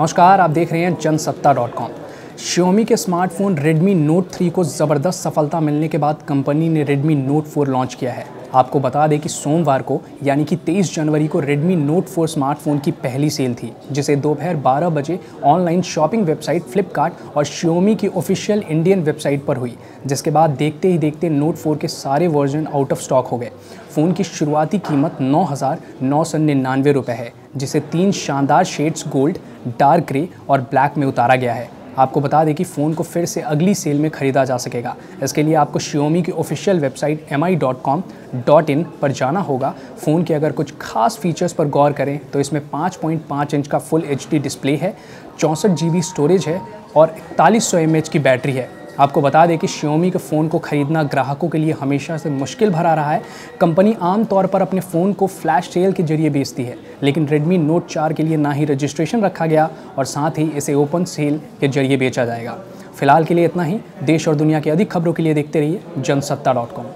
नमस्कार, आप देख रहे हैं जनसत्ता डॉट कॉम श्योमी के स्मार्टफ़ोन Redmi Note 3 को ज़बरदस्त सफलता मिलने के बाद कंपनी ने Redmi Note 4 लॉन्च किया है। आपको बता दें कि सोमवार को, यानी कि 23 जनवरी को Redmi Note 4 स्मार्टफ़ोन की पहली सेल थी, जिसे दोपहर 12 बजे ऑनलाइन शॉपिंग वेबसाइट फ्लिपकार्ट और Xiaomi की ऑफिशियल इंडियन वेबसाइट पर हुई, जिसके बाद देखते ही देखते Note 4 के सारे वर्जन आउट ऑफ़ स्टॉक हो गए। फ़ोन की शुरुआती कीमत नौ हज़ार नौ सौ निन्यानवे रुपये है, जिसे तीन शानदार शेड्स गोल्ड डार्क ग्रे और ब्लैक में उतारा गया है। आपको बता दें कि फ़ोन को फिर से अगली सेल में ख़रीदा जा सकेगा। इसके लिए आपको शियोमी की ऑफिशियल वेबसाइट एम आई पर जाना होगा। फ़ोन के अगर कुछ खास फीचर्स पर गौर करें तो इसमें 5.5 इंच का फुल एचडी डिस्प्ले है, चौंसठ जी स्टोरेज है और इकतालीस सौ की बैटरी है। आपको बता दें कि श्योमी के फ़ोन को ख़रीदना ग्राहकों के लिए हमेशा से मुश्किल भरा रहा है। कंपनी आम तौर पर अपने फ़ोन को फ्लैश सेल के ज़रिए बेचती है, लेकिन Redmi Note 4 के लिए ना ही रजिस्ट्रेशन रखा गया और साथ ही इसे ओपन सेल के ज़रिए बेचा जाएगा। फ़िलहाल के लिए इतना ही। देश और दुनिया की अधिक खबरों के लिए देखते रहिए जनसत्ता डॉट कॉम।